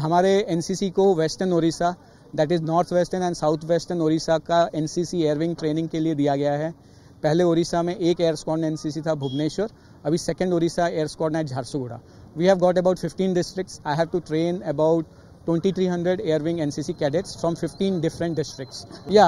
हमारे एनसीसी को western Orissa that is north western and south western Orissa का एन एनसीसी एयरविंग ट्रेनिंग के लिए दिया गया है। पहले ओरिसा में एक एयर स्क्वाड एनसीसी था भुवनेश्वर, अभी सेकंड ओरिसा एयर स्क्वाड है Jharsuguda. We have got about 15 districts I have to train about 2300 C C cadets from 15 different districts या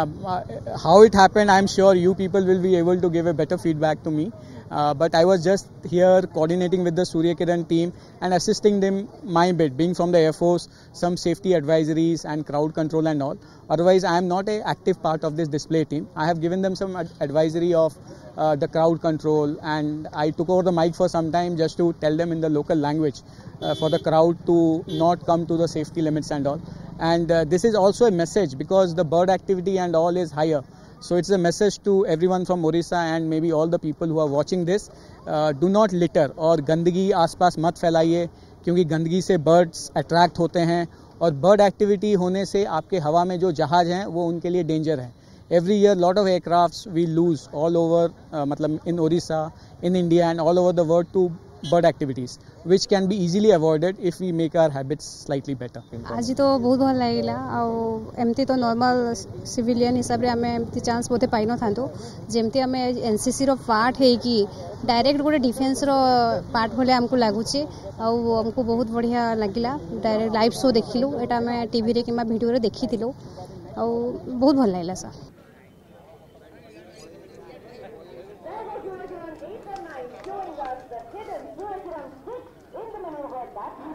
how it happen I am sure you people will be able to give a better feedback to me uh, but I was just here coordinating with the Surya Kiran team and assisting them my bit, being from the Air Force, some safety advisories and crowd control and all. Otherwise, I am not an active part of this display team. I have given them some ad- advisory of uh, the crowd control and I took over the mic for some time just to tell them in the local language uh, for the crowd to not come to the safety limits and all. And uh, this is also a message because the bird activity and all is higher. So it's a message to everyone from Orissa and maybe all the people who are watching this. Uh, do not litter और गंदगी आसपास मत फैलाइए क्योंकि गंदगी से birds attract होते हैं और बर्ड एक्टिविटी होने से आपके हवा में जो जहाज़ हैं वो उनके लिए डेंजर है every year lot of aircrafts we lose all over uh, मतलब in Orissa in India and all over the world to bird activities which can be easily avoided if we make our habits slightly better आज तो बहुत भल लागिला आ एमती तो normal civilian हिसाब रे हमें एमती चांस बोथे पाइ न थांतो। जेमती हमें एनसीसी रो पार्ट है कि डायरेक्ट गोटे डिफेन्स रार्ट भले आमको लगुच आमको बहुत बढ़िया लगला। डायरेक्ट लाइव शो देखल ये आम टी रे कि भिडे देखी थो बहुत भल लगला sir the hidden in 286 in the maneuver. That he